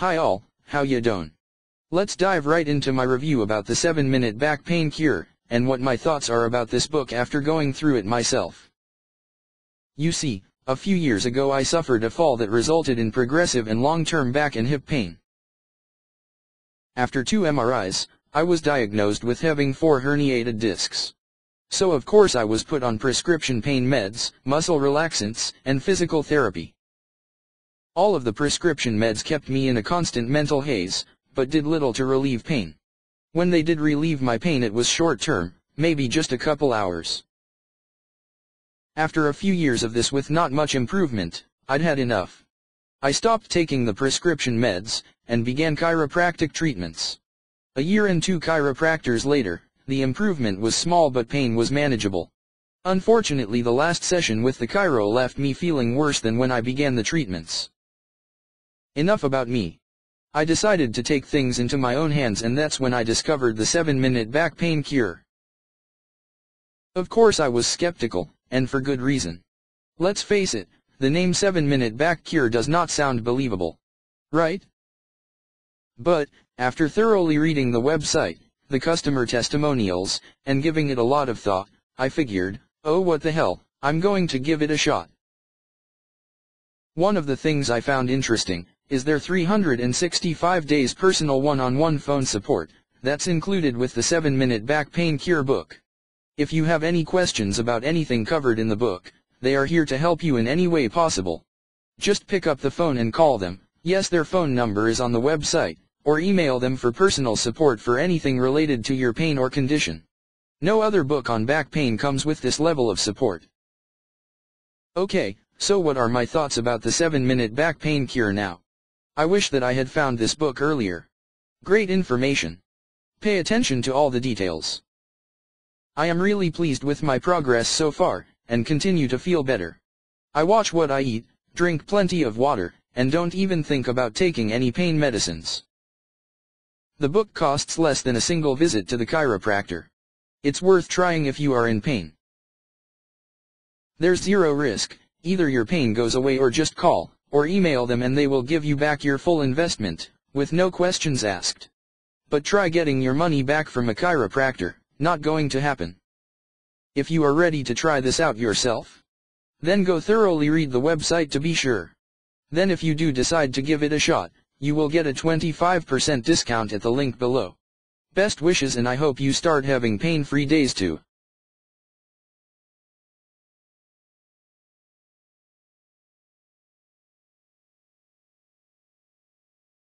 Hi all, how ya doin'? Let's dive right into my review about the 7 minute back pain cure, and what my thoughts are about this book after going through it myself. You see, a few years ago I suffered a fall that resulted in progressive and long-term back and hip pain. After two MRIs, I was diagnosed with having four herniated discs. So of course I was put on prescription pain meds, muscle relaxants, and physical therapy. All of the prescription meds kept me in a constant mental haze, but did little to relieve pain. When they did relieve my pain it was short term, maybe just a couple hours. After a few years of this with not much improvement, I'd had enough. I stopped taking the prescription meds, and began chiropractic treatments. A year and two chiropractors later, the improvement was small but pain was manageable. Unfortunately the last session with the chiro left me feeling worse than when I began the treatments. Enough about me. I decided to take things into my own hands and that's when I discovered the 7-minute back pain cure. Of course I was skeptical, and for good reason. Let's face it, the name 7-minute back cure does not sound believable. Right? But, after thoroughly reading the website, the customer testimonials, and giving it a lot of thought, I figured, oh what the hell, I'm going to give it a shot. One of the things I found interesting, is their 365 days personal one-on-one -on -one phone support, that's included with the 7-minute back pain cure book. If you have any questions about anything covered in the book, they are here to help you in any way possible. Just pick up the phone and call them, yes their phone number is on the website, or email them for personal support for anything related to your pain or condition. No other book on back pain comes with this level of support. Okay, so what are my thoughts about the 7-minute back pain cure now? I wish that I had found this book earlier. Great information. Pay attention to all the details. I am really pleased with my progress so far, and continue to feel better. I watch what I eat, drink plenty of water, and don't even think about taking any pain medicines. The book costs less than a single visit to the chiropractor. It's worth trying if you are in pain. There's zero risk, either your pain goes away or just call, or email them and they will give you back your full investment, with no questions asked. But try getting your money back from a chiropractor, not going to happen. If you are ready to try this out yourself, then go thoroughly read the website to be sure. Then if you do decide to give it a shot, you will get a 25% discount at the link below. Best wishes and I hope you start having pain-free days too.